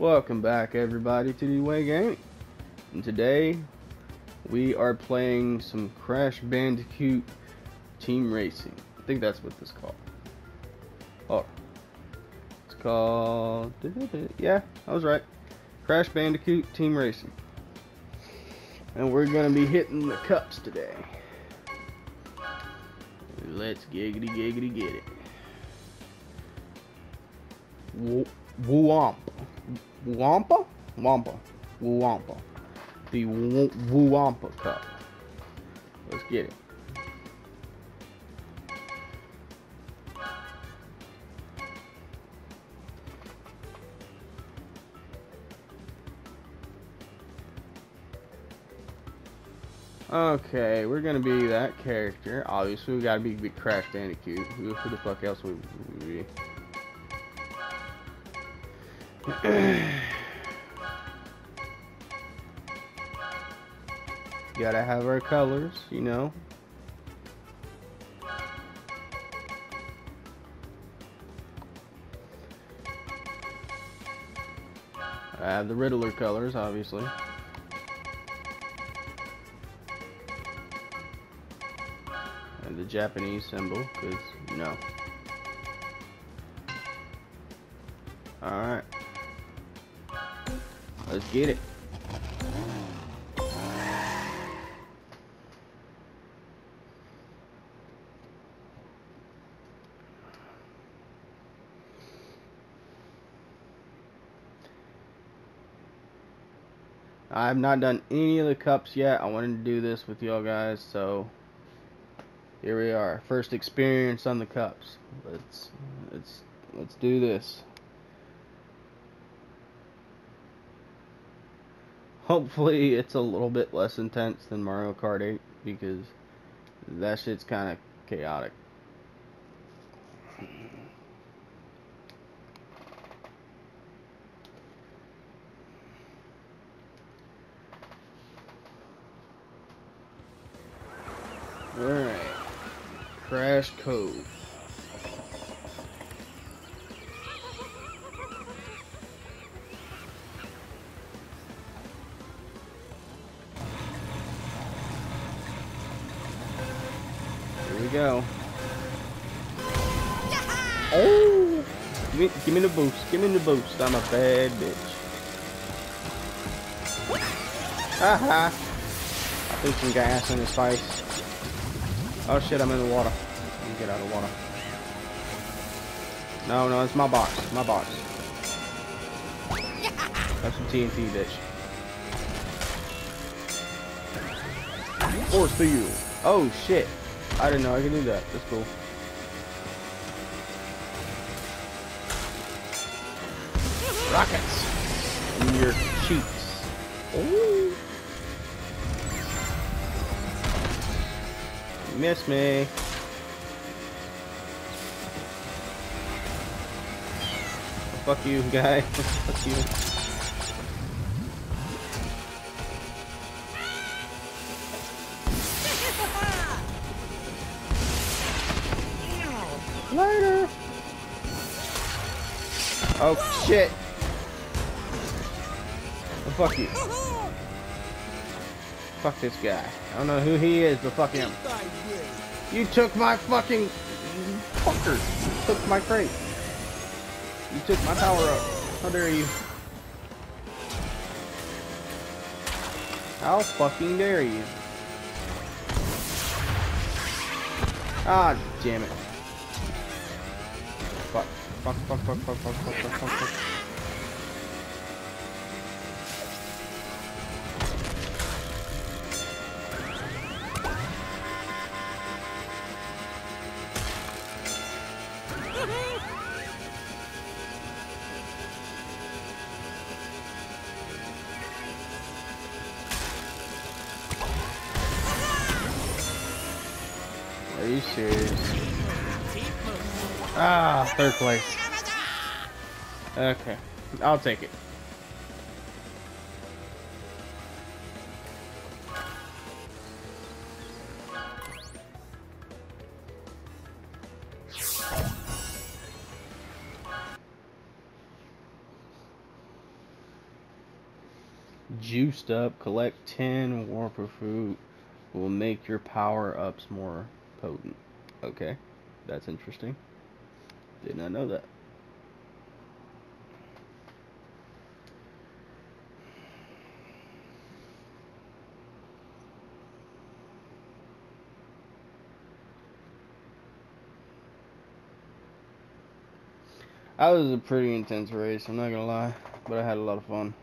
Welcome back everybody to the Way Gaming. And today we are playing some Crash Bandicoot Team Racing. I think that's what this is called. Oh. It's called Yeah, I was right. Crash Bandicoot Team Racing. And we're gonna be hitting the cups today. Let's giggity giggity get it. Womp. Wampa? Wampa. Wampa. The Wampa Cup. Let's get it. Okay, we're gonna be that character. Obviously, we gotta be, be Crash Bandicoot. Who, who the fuck else would we be? Gotta have our colors, you know. I have the Riddler colors, obviously. And the Japanese symbol, because, no. Alright. Let's get it. I've not done any of the cups yet. I wanted to do this with y'all guys, so here we are. First experience on the cups. Let's let's let's do this. Hopefully it's a little bit less intense than Mario Kart 8 because that shit's kind of chaotic. Alright. Crash Cove. Go. Oh! Give me, give me the boost. Give me the boost. I'm a bad bitch. Haha. I threw some gas in his face. Oh shit, I'm in the water. Let me get out of the water. No, no, it's my box. My box. That's some TNT, bitch. Force to you. Oh shit. I didn't know I could do that. That's cool. Rockets in your cheeks. Ooh. Missed me. Fuck you, guy. Fuck you. Oh shit. Fuck you. Fuck this guy. I don't know who he is, but fuck him. You took my fucking fucker. You took my crate. You took my power up. How dare you? How fucking dare you? Ah, damn it. Fuck. Fuck, fuck, fuck, fuck, fuck, fuck, fuck, fuck. Are you serious? Ah, third place. Okay, I'll take it. juiced up. Collect 10 Wumpa Fruit. Will make your power ups more potent. Okay, that's interesting. Did not know that. That was a pretty intense race, I'm not gonna lie, but I had a lot of fun.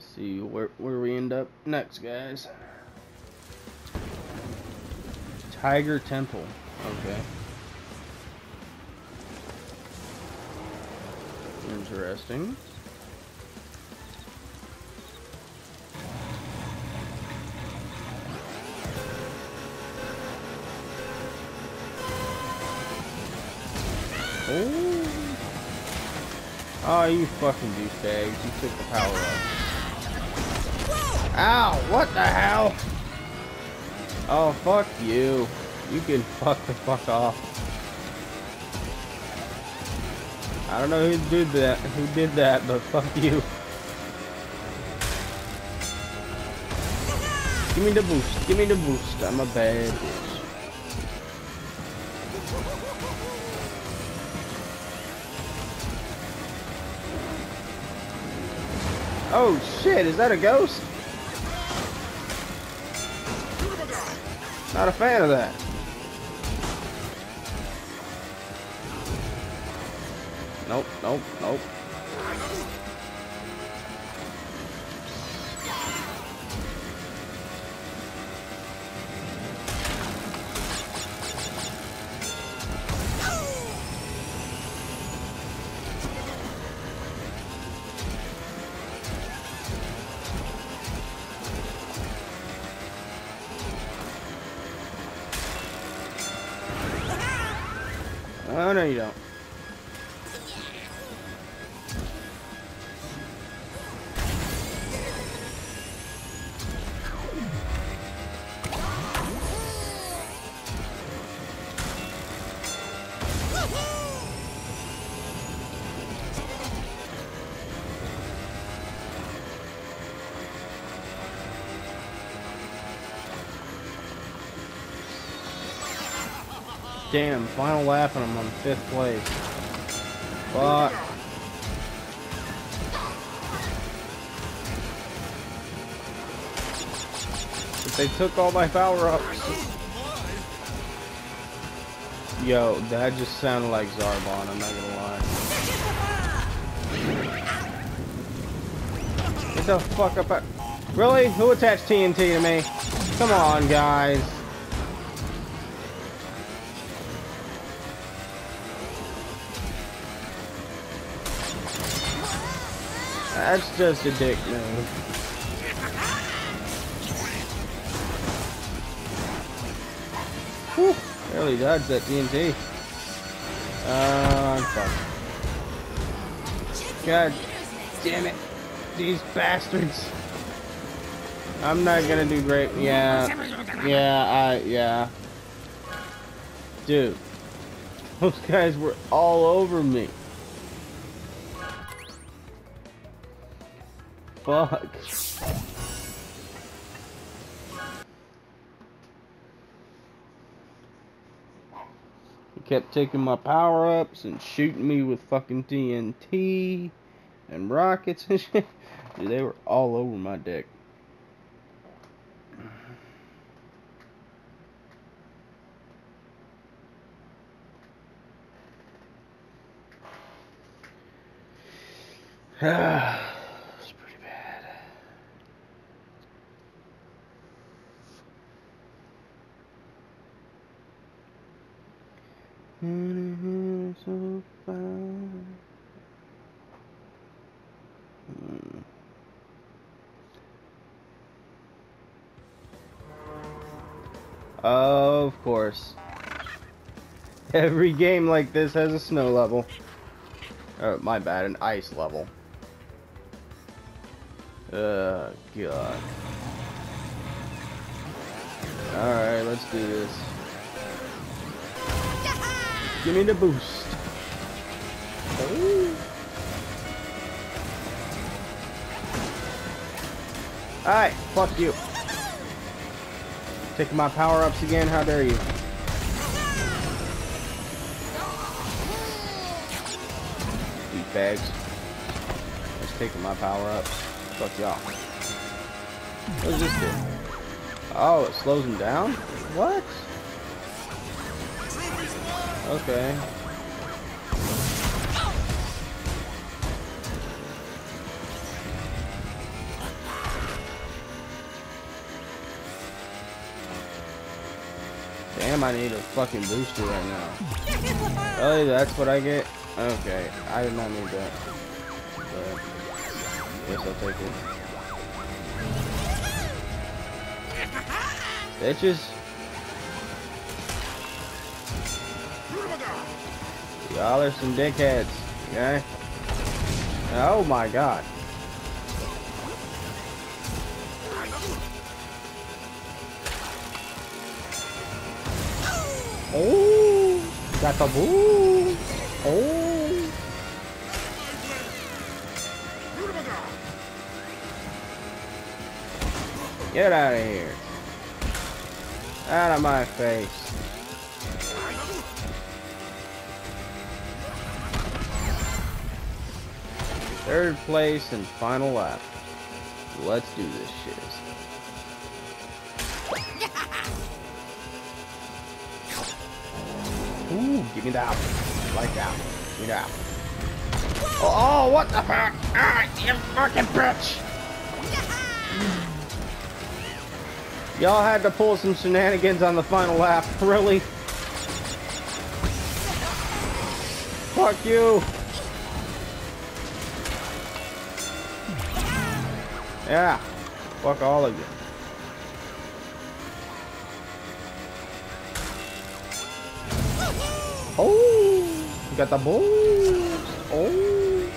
see where, where we end up next, guys. Tiger Temple. Okay. Interesting. Oh. Oh, you fucking douchebags. You took the power up. Ow, what the hell? Oh, fuck you. You can fuck the fuck off. I don't know who did that, who did that, but fuck you. Give me the boost, give me the boost. I'm a bad bitch. Oh shit, is that a ghost? Not a fan of that. Nope, nope, nope. Damn, final lap and I'm on fifth place. Fuck. But they took all my power-ups. Yo, that just sounded like Zarbon, I'm not gonna lie. Get the fuck up. Really? Who attached TNT to me? Come on, guys. That's just a dick move. Whew, barely dodged that TNT. Uh, I'm fucked. God damn it. These bastards. I'm not gonna do great. Yeah. Yeah, I, yeah. Dude. Those guys were all over me. Fuck? He kept taking my power-ups and shooting me with fucking TNT and rockets and shit. Dude, they were all over my deck. Ah. so Of course. Every game like this has a snow level. Oh, my bad, an ice level. Uh, God. Alright, let's do this. Give me the boost. Alright, fuck you. Taking my power-ups again, how dare you. Deep bags. Just taking my power-ups. Fuck y'all. What does this do? Oh, it slows him down? What? Okay. Damn, I need a fucking booster right now. Oh, that's what I get? Okay, I did not need that. But, guess I'll take it. Bitches. Y'all are some dickheads, okay? Oh my god. Oh, got the boo. Oh. Get out of here. Out of my face. Third place and final lap. Let's do this shit. Ooh, give me that. Like that. Give me that. Oh, oh, what the fuck? Ah, you fucking bitch! Y'all had to pull some shenanigans on the final lap. Really? Fuck you! Yeah. Fuck all of you. Oh, got the balls. Oh.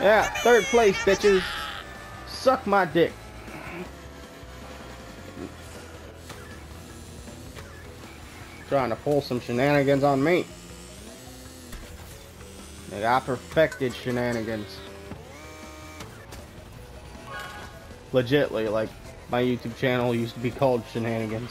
Yeah, third place, bitches. Suck my dick. Trying to pull some shenanigans on me. Got perfected shenanigans. Legitly, like, my YouTube channel used to be called Shenanigans.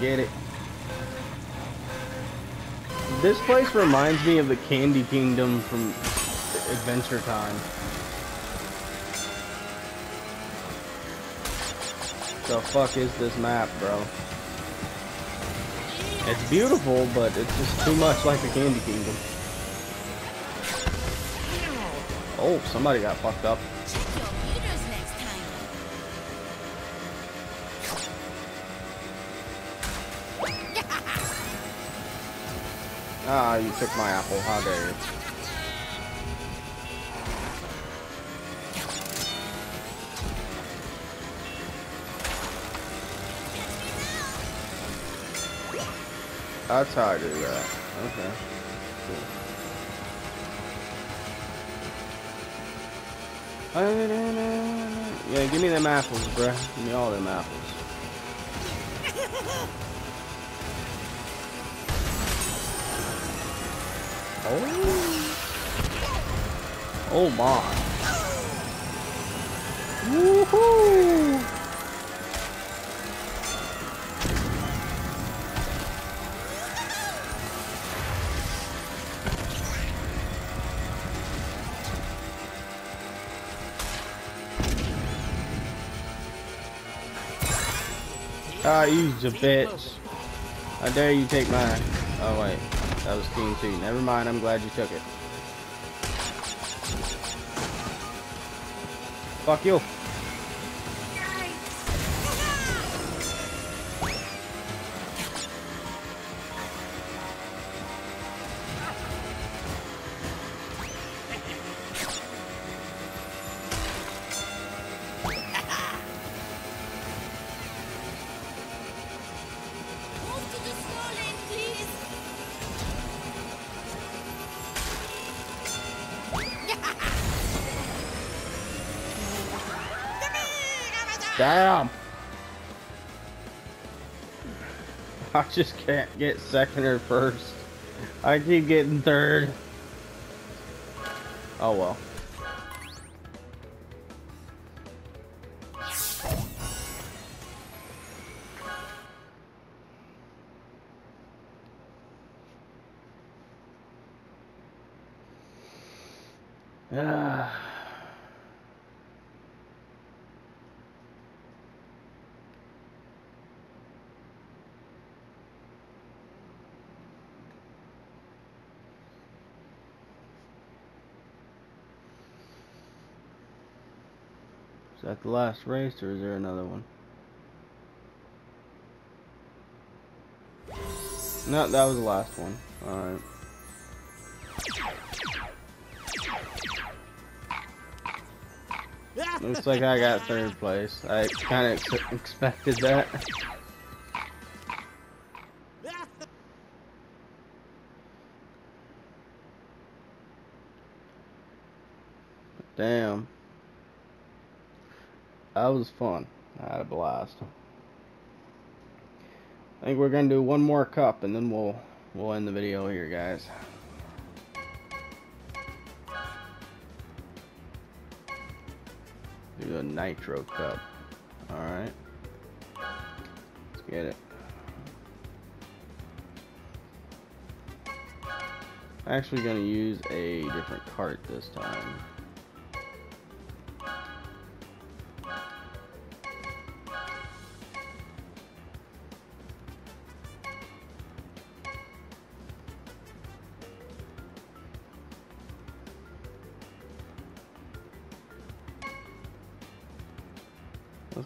Get it. This place reminds me of the Candy Kingdom from Adventure Time. The fuck is this map, bro? It's beautiful, but it's just too much like the Candy Kingdom. Oh, somebody got fucked up. Ah, you took my apple. How dare you. That's how I do that. Okay. Cool. Yeah, give me them apples, bruh. Give me all them apples. Oh. Oh my. Woohoo! Ah, oh, you a bitch. I dare you take mine. Oh, wait that was King 2. Never mind, I'm glad you took it. Fuck you. I just can't get second or first. I keep getting third. Oh well. The last race or is there another one? No, that was the last one. Alright. Looks like I got third place. I kind of ex expected that. Damn. That was fun. I had a blast. I think we're gonna do one more cup and then we'll we'll end the video here guys. Do a nitro cup. Alright. Let's get it. Actually gonna use a different cart this time.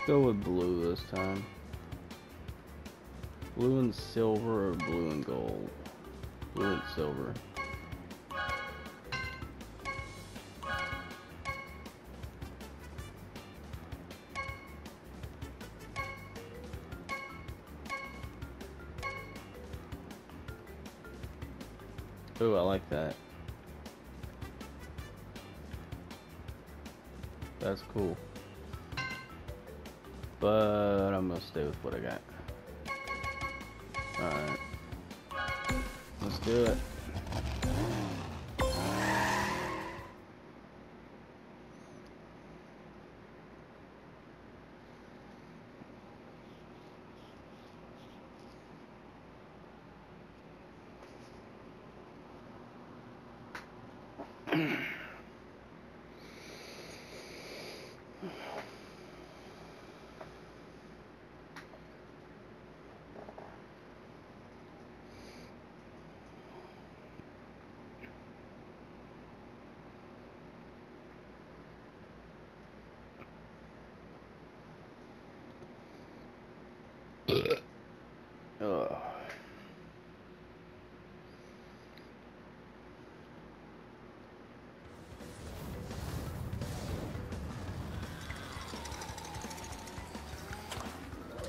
Go with blue this time. Blue and silver or blue and gold? Blue and silver. But I'm gonna stay with what I got. Alright. Let's do it. oh.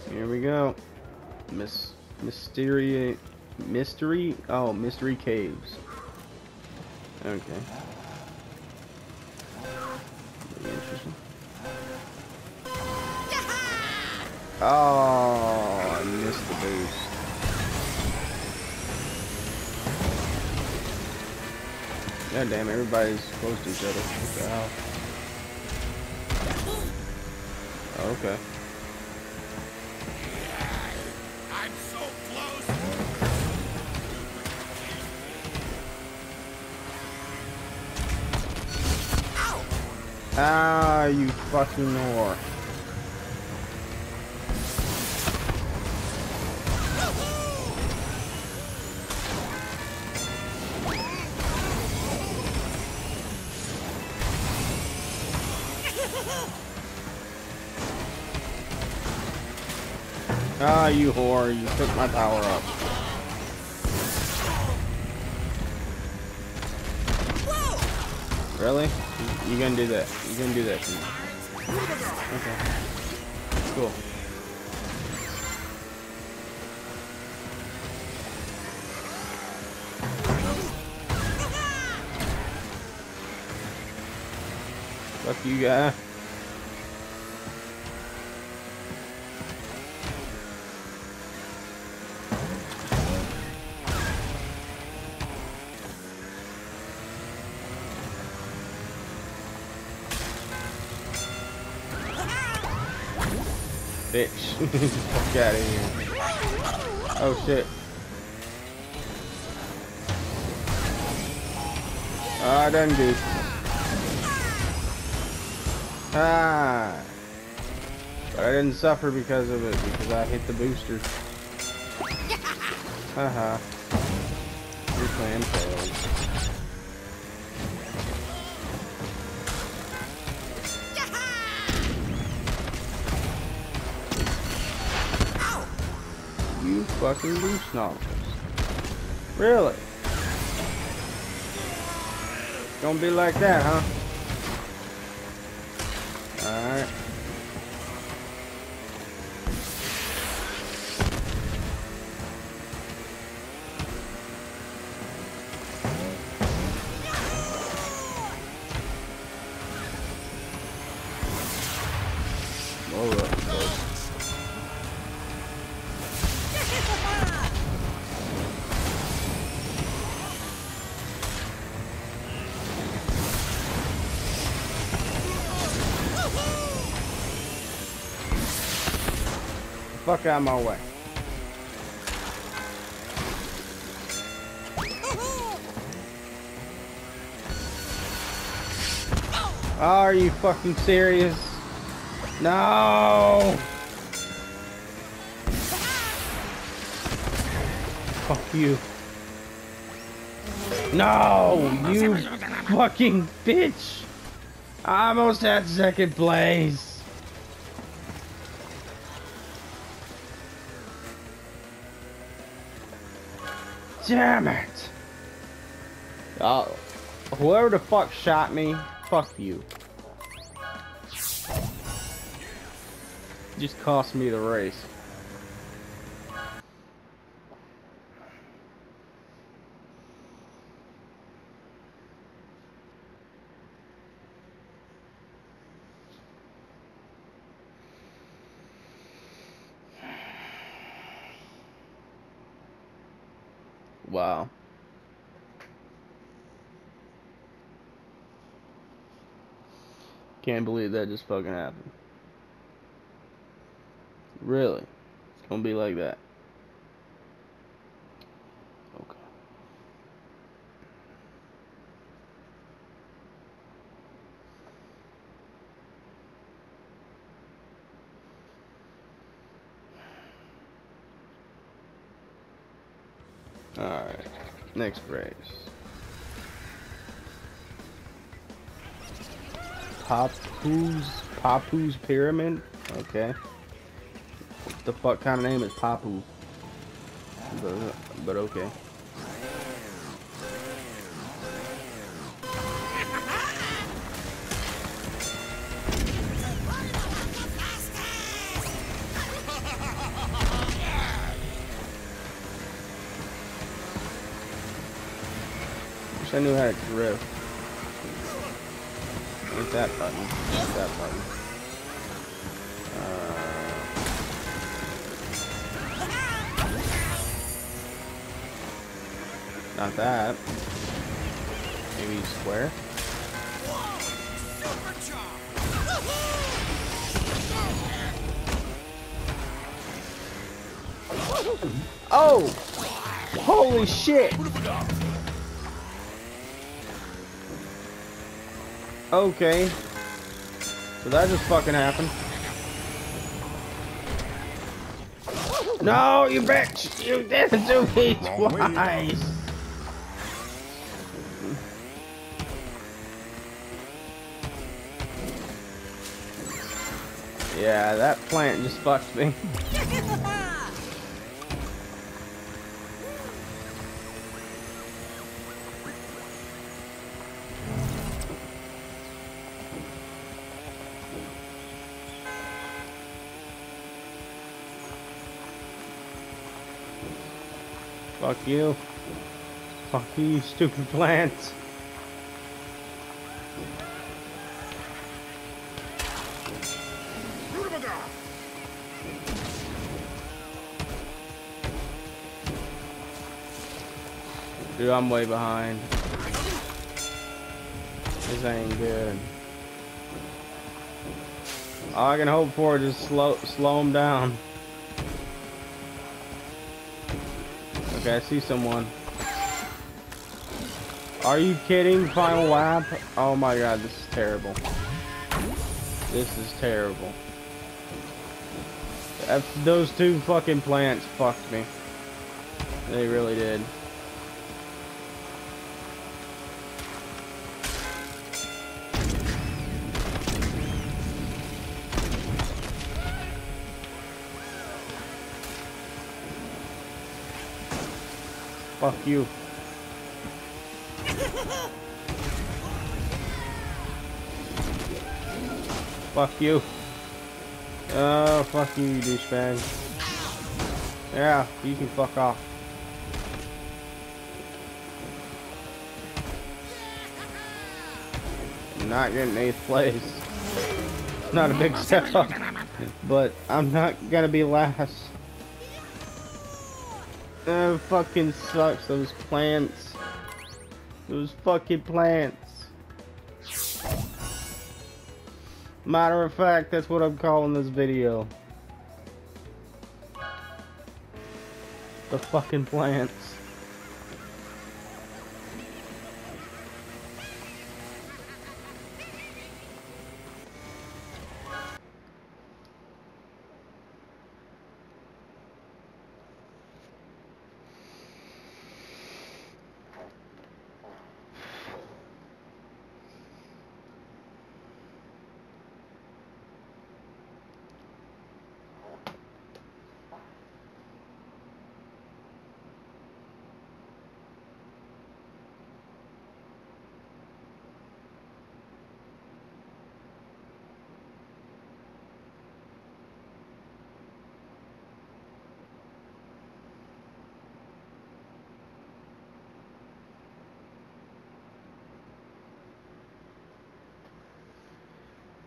Here we go. Miss Mystery Mystery Oh, Mystery Caves. Okay. interesting. Oh, I missed the boost. God damn, everybody's close to each other. What the hell? Okay. Ah, you fucking whore. Ah, you whore, you took my power up. Whoa! Really? You, you gonna do that? You're gonna do that to me? Okay. Cool. Fuck you guy. Bitch. Fuck out of here. Oh shit. Ah, done do. Ah. But I didn't suffer because of it, because I hit the booster. Haha. Your plan failed. Fucking. Really? Don't be like that, huh? Alright. All right, folks. Fuck out of my way. Are you fucking serious? No! Fuck you. No! You fucking bitch! I almost had second place. Damn it! Oh, whoever the fuck shot me, fuck you. Just cost me the race. Wow. Can't believe that just fucking happened. Really? It's gonna be like that. Okay. Alright. Next race. Papu's Papu's Pyramid? Okay. What the fuck kind of name is Papu? But, but okay. I knew how to drift. Hit that button. Hit that button. Uh, not that. Maybe square. Oh! Holy shit! Okay. So that just fucking happened. No, you bitch! You did it to me twice! Yeah, that plant just fucked me. Fuck you. Fuck you, stupid plants. Dude, I'm way behind. This ain't good. All I can hope for is just slow slow him down. Okay, I see someone. Are you kidding? Final lap? Oh my god, this is terrible. This is terrible. Those two fucking plants fucked me. They really did. Fuck you. Fuck you. Oh, fuck you, you douchebag. Yeah, you can fuck off. Not getting eighth place. Not a big step up, but I'm not gonna be last. Oh, fucking sucks, those plants. Those fucking plants. Matter of fact, that's what I'm calling this video. The fucking plants.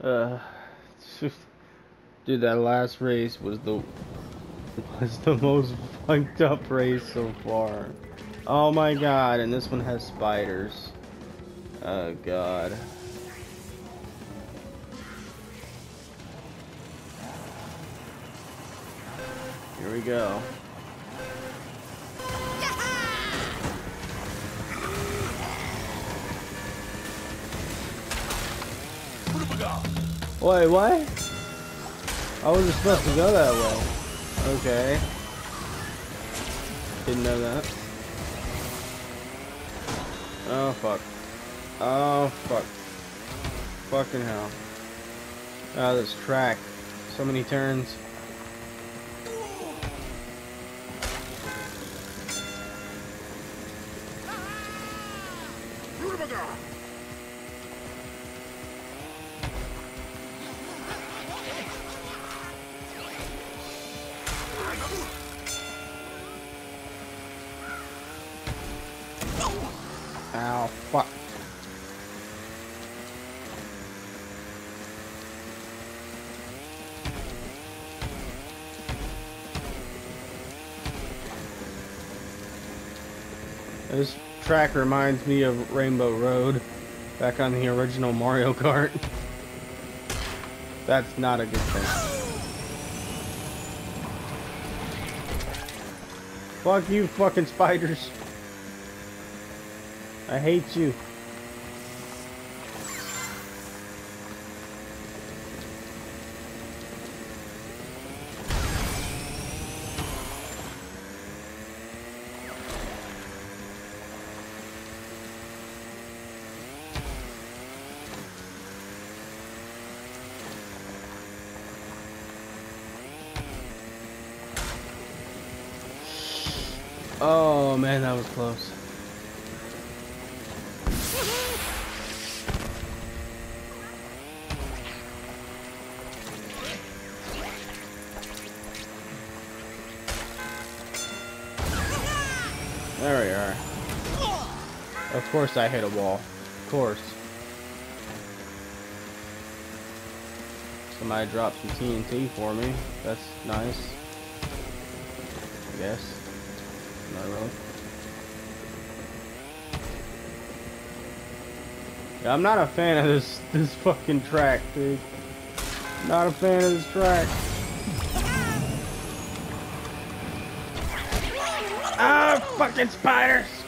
Uh, dude, that last race was the was the most fucked up race so far. Oh my god, and this one has spiders. Oh god. Here we go. Wait, what? I wasn't supposed to go that way. Okay. Didn't know that. Oh, fuck. Oh, fuck. Fucking hell. Oh, this track. So many turns. Rudamaga! Ow, fuck. This track reminds me of Rainbow Road back on the original Mario Kart. That's not a good thing. Fuck you, fucking spiders. I hate you. Oh man, that was close. There we are. Of course I hit a wall. Of course. Somebody dropped some TNT for me. That's nice. I guess. Not really. I'm not a fan of this this fucking track, dude. Not a fan of this track. Ah, fucking spiders!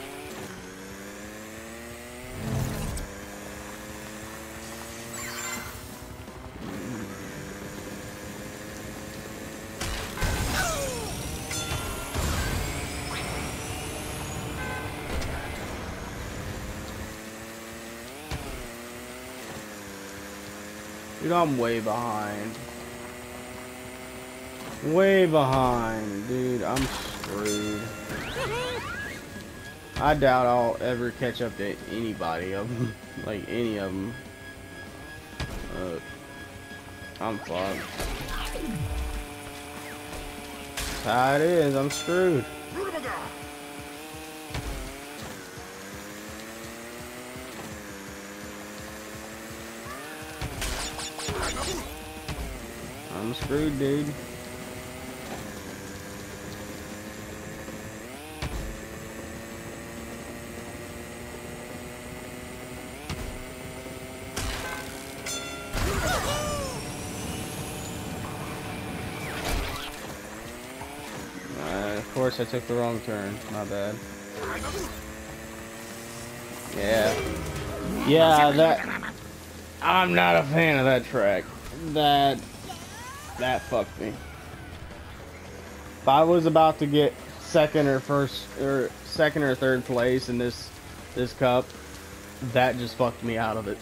Dude, I'm way behind. Way behind, dude. I'm screwed. I doubt I'll ever catch up to anybody of them. like, any of them. Uh, I'm fucked. That's how it is. I'm screwed. I'm screwed, dude. Uh, of course, I took the wrong turn. My bad. Yeah. Yeah, that. I'm not a fan of that track. That. That fucked me. If I was about to get second or first or second or third place in this this cup, that just fucked me out of it.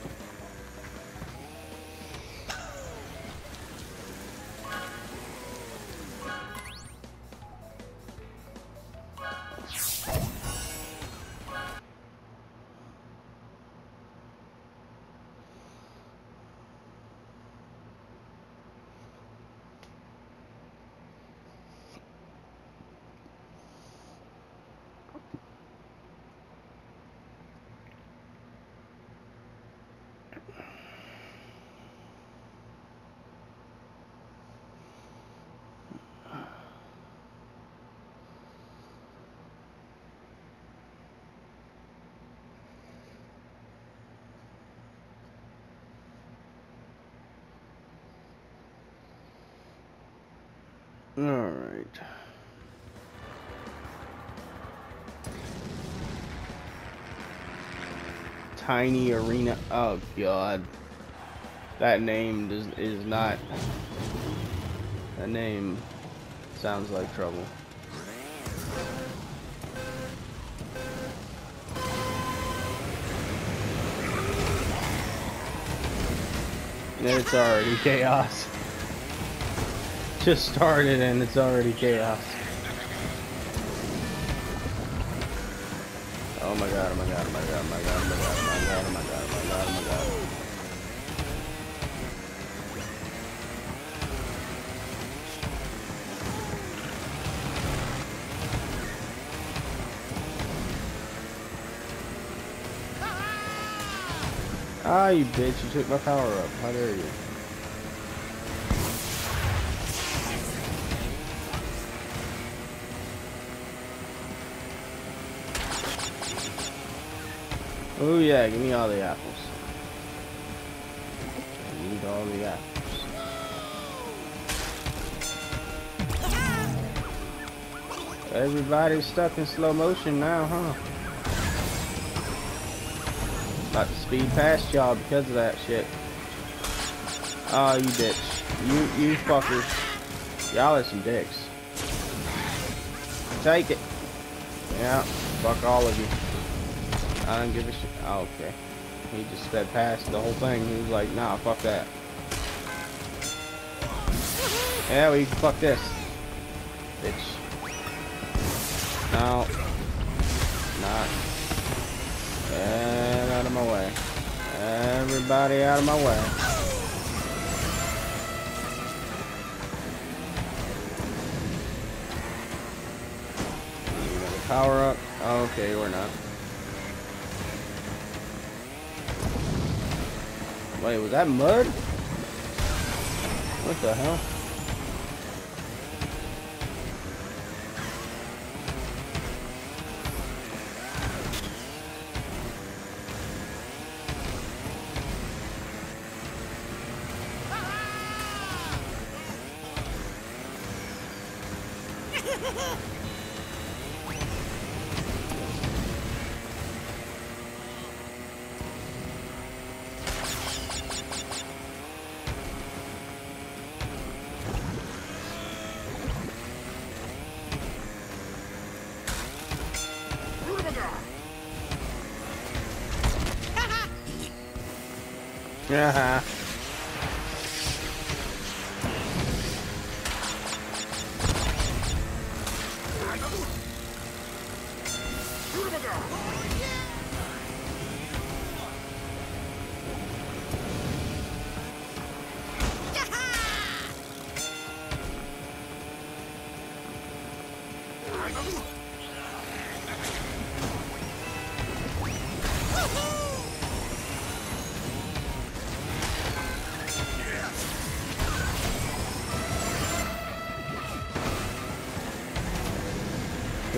All right. Tiny Arena. Oh, God. That name does, is not. That name sounds like trouble. It's already chaos. Just started and it's already chaos. Oh my god, oh my god, oh my god, oh my god, oh my god, Ah, you bitch, you took my power up. How dare you? Oh yeah, give me all the apples. I need all the apples. Everybody's stuck in slow motion now, huh? About to speed past y'all because of that shit. Oh, you bitch. You, you fuckers. Y'all are some dicks. Take it. Yeah, fuck all of you. I don't give a shit. Oh, okay. He just sped past the whole thing. He was like, nah, fuck that. Yeah, we can fuck this. Bitch. my way. Everybody out of my way. Power up. Oh, okay, we're not. Wait, was that mud? What the hell?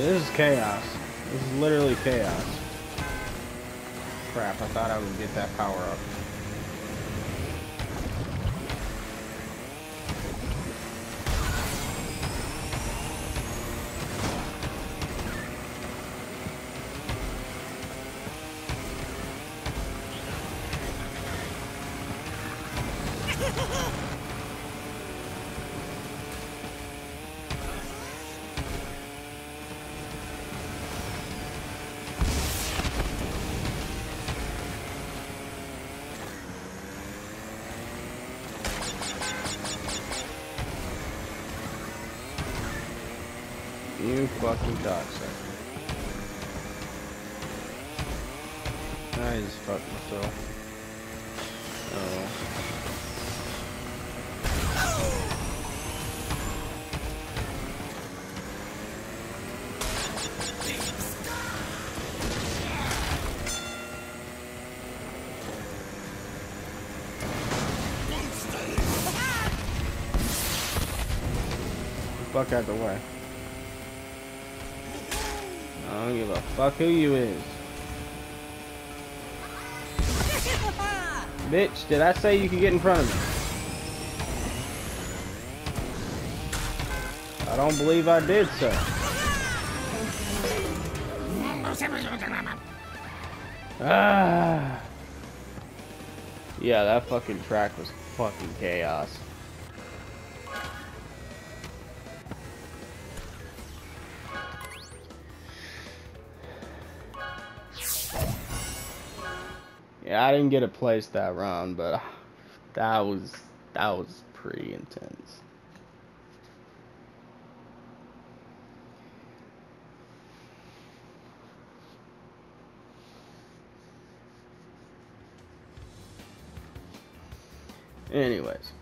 This is chaos. This is literally chaos. Crap, I thought I would get that power up. Fuck out the way. I don't give a fuck who you is. Bitch, did I say you could get in front of me? I don't believe I did so. Ah. Yeah, that fucking track was fucking chaos. I didn't get a place that round, but that was that was pretty intense. Anyways,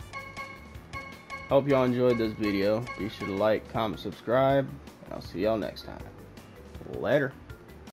hope y'all enjoyed this video. Be sure to like, comment, subscribe, and I'll see y'all next time. Later.